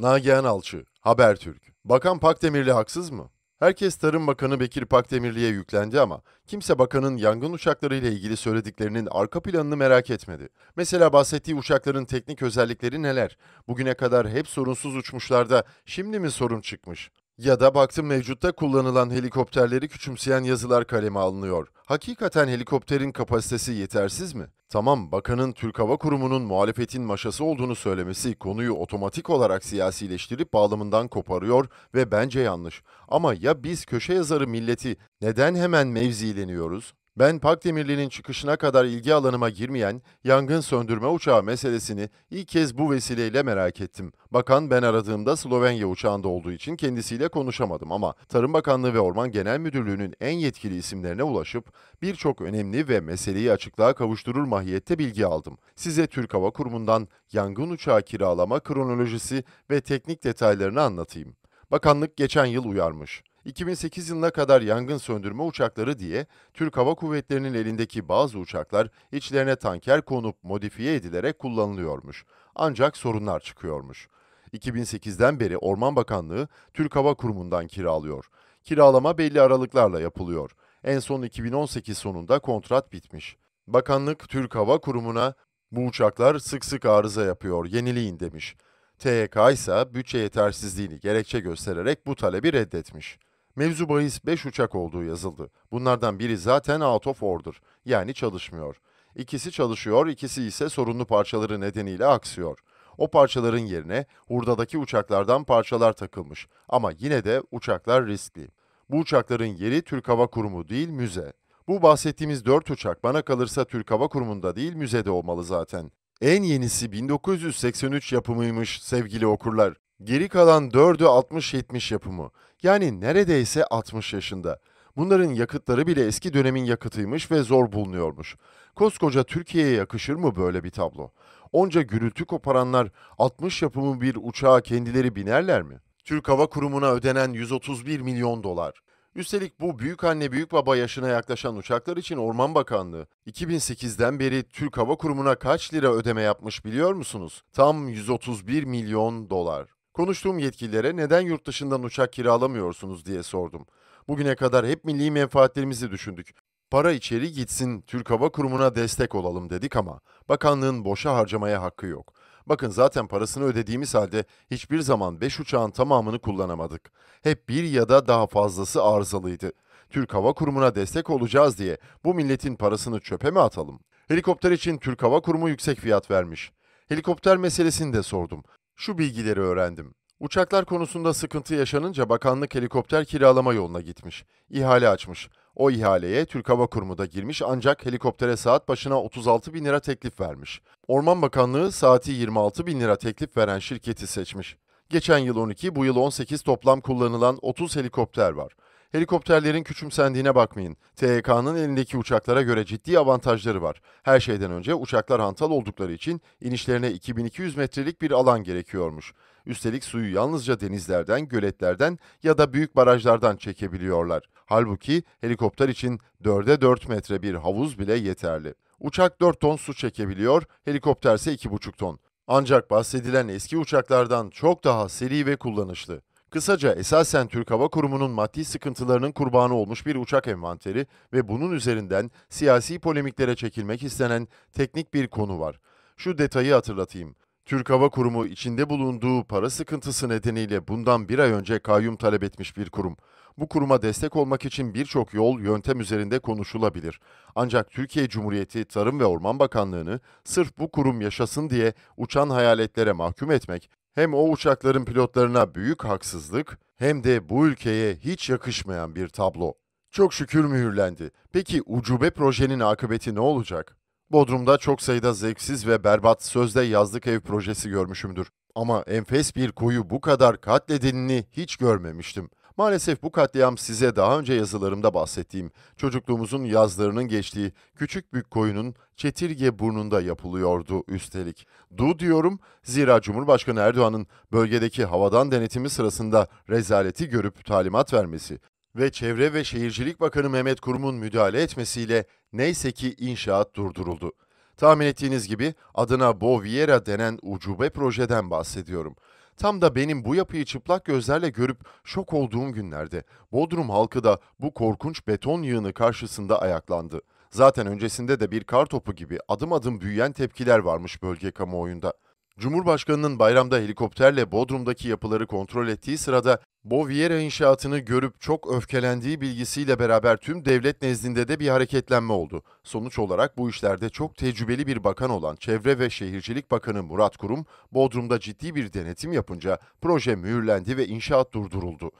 Nagihan Alçı, Habertürk. Bakan Pakdemirli haksız mı? Herkes Tarım Bakanı Bekir Pakdemirli'ye yüklendi ama kimse bakanın yangın uçakları ile ilgili söylediklerinin arka planını merak etmedi. Mesela bahsettiği uçakların teknik özellikleri neler? Bugüne kadar hep sorunsuz uçmuşlarda şimdi mi sorun çıkmış? Ya da baktım mevcutta kullanılan helikopterleri küçümseyen yazılar kaleme alınıyor. Hakikaten helikopterin kapasitesi yetersiz mi? Tamam, bakanın Türk Hava Kurumu'nun muhalefetin maşası olduğunu söylemesi konuyu otomatik olarak siyasileştirip bağlamından koparıyor ve bence yanlış. Ama ya biz köşe yazarı milleti neden hemen mevzileniyoruz? Ben Pakdemirli'nin çıkışına kadar ilgi alanıma girmeyen yangın söndürme uçağı meselesini ilk kez bu vesileyle merak ettim. Bakan ben aradığımda Slovenya uçağında olduğu için kendisiyle konuşamadım ama Tarım Bakanlığı ve Orman Genel Müdürlüğü'nün en yetkili isimlerine ulaşıp birçok önemli ve meseleyi açıklığa kavuşturur mahiyette bilgi aldım. Size Türk Hava Kurumu'ndan yangın uçağı kiralama kronolojisi ve teknik detaylarını anlatayım. Bakanlık geçen yıl uyarmış. 2008 yılına kadar yangın söndürme uçakları diye Türk Hava Kuvvetleri'nin elindeki bazı uçaklar içlerine tanker konup modifiye edilerek kullanılıyormuş. Ancak sorunlar çıkıyormuş. 2008'den beri Orman Bakanlığı Türk Hava Kurumu'ndan kiralıyor. Kiralama belli aralıklarla yapılıyor. En son 2018 sonunda kontrat bitmiş. Bakanlık Türk Hava Kurumu'na bu uçaklar sık sık arıza yapıyor, yenileyin demiş. TYK ise bütçe yetersizliğini gerekçe göstererek bu talebi reddetmiş. Mevzu bahis 5 uçak olduğu yazıldı. Bunlardan biri zaten out of order, yani çalışmıyor. İkisi çalışıyor, ikisi ise sorunlu parçaları nedeniyle aksıyor. O parçaların yerine hurdadaki uçaklardan parçalar takılmış ama yine de uçaklar riskli. Bu uçakların yeri Türk Hava Kurumu değil müze. Bu bahsettiğimiz 4 uçak bana kalırsa Türk Hava Kurumu'nda değil müzede olmalı zaten. En yenisi 1983 yapımıymış sevgili okurlar. Geri kalan 4'ü 60-70 yapımı. Yani neredeyse 60 yaşında. Bunların yakıtları bile eski dönemin yakıtıymış ve zor bulunuyormuş. Koskoca Türkiye'ye yakışır mı böyle bir tablo? Onca gürültü koparanlar 60 yapımı bir uçağa kendileri binerler mi? Türk Hava Kurumu'na ödenen 131 milyon dolar. Üstelik bu büyük anne büyük baba yaşına yaklaşan uçaklar için Orman Bakanlığı 2008'den beri Türk Hava Kurumu'na kaç lira ödeme yapmış biliyor musunuz? Tam 131 milyon dolar. Konuştuğum yetkililere neden yurt dışından uçak kiralamıyorsunuz diye sordum. Bugüne kadar hep milli menfaatlerimizi düşündük. Para içeri gitsin, Türk Hava Kurumu'na destek olalım dedik ama bakanlığın boşa harcamaya hakkı yok. Bakın zaten parasını ödediğimiz halde hiçbir zaman 5 uçağın tamamını kullanamadık. Hep bir ya da daha fazlası arızalıydı. Türk Hava Kurumu'na destek olacağız diye bu milletin parasını çöpe mi atalım? Helikopter için Türk Hava Kurumu yüksek fiyat vermiş. Helikopter meselesini de sordum. Şu bilgileri öğrendim. Uçaklar konusunda sıkıntı yaşanınca bakanlık helikopter kiralama yoluna gitmiş. İhale açmış. O ihaleye Türk Hava Kurumu da girmiş ancak helikoptere saat başına 36 bin lira teklif vermiş. Orman Bakanlığı saati 26 bin lira teklif veren şirketi seçmiş. Geçen yıl 12, bu yıl 18 toplam kullanılan 30 helikopter var. Helikopterlerin küçümsendiğine bakmayın. THK'nın elindeki uçaklara göre ciddi avantajları var. Her şeyden önce uçaklar hantal oldukları için inişlerine 2200 metrelik bir alan gerekiyormuş. Üstelik suyu yalnızca denizlerden, göletlerden ya da büyük barajlardan çekebiliyorlar. Halbuki helikopter için 4'e 4 metre bir havuz bile yeterli. Uçak 4 ton su çekebiliyor, helikopterse 2,5 ton. Ancak bahsedilen eski uçaklardan çok daha seri ve kullanışlı. Kısaca esasen Türk Hava Kurumu'nun maddi sıkıntılarının kurbanı olmuş bir uçak envanteri ve bunun üzerinden siyasi polemiklere çekilmek istenen teknik bir konu var. Şu detayı hatırlatayım. Türk Hava Kurumu içinde bulunduğu para sıkıntısı nedeniyle bundan bir ay önce kayyum talep etmiş bir kurum. Bu kuruma destek olmak için birçok yol, yöntem üzerinde konuşulabilir. Ancak Türkiye Cumhuriyeti Tarım ve Orman Bakanlığı'nı sırf bu kurum yaşasın diye uçan hayaletlere mahkum etmek, hem o uçakların pilotlarına büyük haksızlık, hem de bu ülkeye hiç yakışmayan bir tablo. Çok şükür mühürlendi. Peki ucube projenin akıbeti ne olacak? Bodrum'da çok sayıda zevksiz ve berbat sözde yazlık ev projesi görmüşümdür. Ama enfes bir koyu bu kadar katledilini hiç görmemiştim. Maalesef bu katliam size daha önce yazılarımda bahsettiğim çocukluğumuzun yazlarının geçtiği küçük bir koyunun Çetirge burnunda yapılıyordu üstelik. Du diyorum zira Cumhurbaşkanı Erdoğan'ın bölgedeki havadan denetimi sırasında rezaleti görüp talimat vermesi ve Çevre ve Şehircilik Bakanı Mehmet Kurum'un müdahale etmesiyle neyse ki inşaat durduruldu. Tahmin ettiğiniz gibi adına Boviera denen ucube projeden bahsediyorum. Tam da benim bu yapıyı çıplak gözlerle görüp şok olduğum günlerde Bodrum halkı da bu korkunç beton yığını karşısında ayaklandı. Zaten öncesinde de bir kar topu gibi adım adım büyüyen tepkiler varmış bölge kamuoyunda. Cumhurbaşkanının bayramda helikopterle Bodrum'daki yapıları kontrol ettiği sırada Boviera inşaatını görüp çok öfkelendiği bilgisiyle beraber tüm devlet nezdinde de bir hareketlenme oldu. Sonuç olarak bu işlerde çok tecrübeli bir bakan olan Çevre ve Şehircilik Bakanı Murat Kurum, Bodrum'da ciddi bir denetim yapınca proje mühürlendi ve inşaat durduruldu.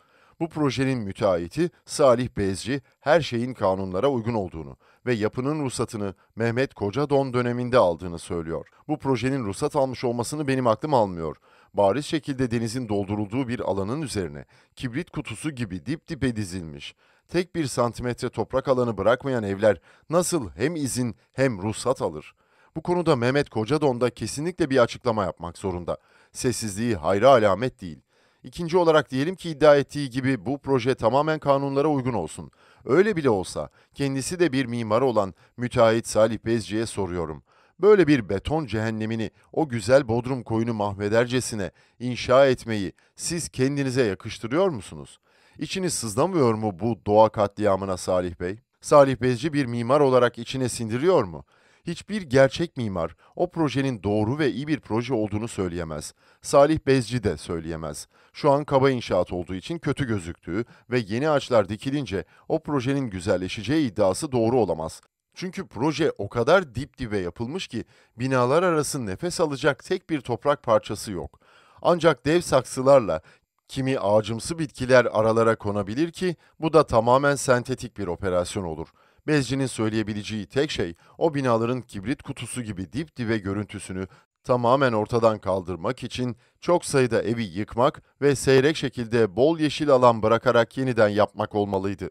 Bu projenin müteahhiti Salih Bezci her şeyin kanunlara uygun olduğunu ve yapının ruhsatını Mehmet Kocadon döneminde aldığını söylüyor. Bu projenin ruhsat almış olmasını benim aklım almıyor. Bariz şekilde denizin doldurulduğu bir alanın üzerine kibrit kutusu gibi dip dipe dizilmiş. Tek bir santimetre toprak alanı bırakmayan evler nasıl hem izin hem ruhsat alır? Bu konuda Mehmet Kocadon da kesinlikle bir açıklama yapmak zorunda. Sessizliği hayra alamet değil. İkinci olarak diyelim ki iddia ettiği gibi bu proje tamamen kanunlara uygun olsun. Öyle bile olsa kendisi de bir mimar olan müteahhit Salih Bezci'ye soruyorum. Böyle bir beton cehennemini o güzel Bodrum koyunu mahvedercesine inşa etmeyi siz kendinize yakıştırıyor musunuz? İçiniz sızlamıyor mu bu doğa katliamına Salih Bey? Salih Bezci bir mimar olarak içine sindiriyor mu? Hiçbir gerçek mimar o projenin doğru ve iyi bir proje olduğunu söyleyemez. Salih Bezci de söyleyemez. Şu an kaba inşaat olduğu için kötü gözüktüğü ve yeni ağaçlar dikilince o projenin güzelleşeceği iddiası doğru olamaz. Çünkü proje o kadar dip dibe yapılmış ki binalar arası nefes alacak tek bir toprak parçası yok. Ancak dev saksılarla kimi ağacımsı bitkiler aralara konabilir ki bu da tamamen sentetik bir operasyon olur. Bezci'nin söyleyebileceği tek şey o binaların kibrit kutusu gibi dip dibe görüntüsünü tamamen ortadan kaldırmak için çok sayıda evi yıkmak ve seyrek şekilde bol yeşil alan bırakarak yeniden yapmak olmalıydı.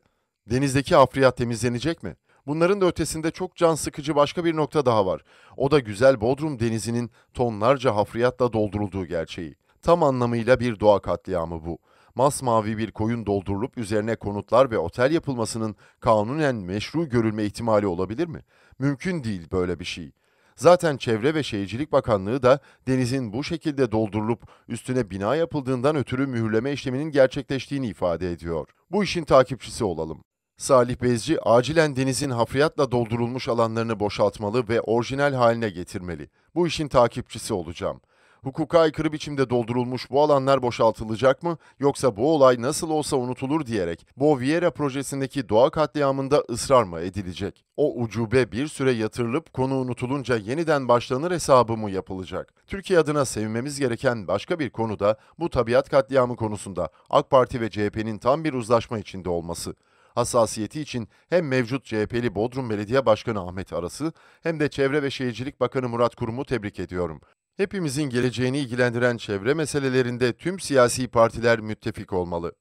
Denizdeki afriyat temizlenecek mi? Bunların da ötesinde çok can sıkıcı başka bir nokta daha var. O da güzel Bodrum denizinin tonlarca hafriyatla doldurulduğu gerçeği. Tam anlamıyla bir doğa katliamı bu. Masmavi bir koyun doldurulup üzerine konutlar ve otel yapılmasının kanunen meşru görülme ihtimali olabilir mi? Mümkün değil böyle bir şey. Zaten Çevre ve Şehircilik Bakanlığı da denizin bu şekilde doldurulup üstüne bina yapıldığından ötürü mühürleme işleminin gerçekleştiğini ifade ediyor. Bu işin takipçisi olalım. Salih Bezci acilen denizin hafriyatla doldurulmuş alanlarını boşaltmalı ve orijinal haline getirmeli. Bu işin takipçisi olacağım. Hukuka aykırı biçimde doldurulmuş bu alanlar boşaltılacak mı yoksa bu olay nasıl olsa unutulur diyerek Boviera projesindeki doğa katliamında ısrar mı edilecek? O ucube bir süre yatırılıp konu unutulunca yeniden başlanır hesabı mı yapılacak? Türkiye adına sevmemiz gereken başka bir konu da bu tabiat katliamı konusunda AK Parti ve CHP'nin tam bir uzlaşma içinde olması hassasiyeti için hem mevcut CHP'li Bodrum Belediye Başkanı Ahmet Aras'ı hem de Çevre ve Şehircilik Bakanı Murat Kurum'u tebrik ediyorum. Hepimizin geleceğini ilgilendiren çevre meselelerinde tüm siyasi partiler müttefik olmalı.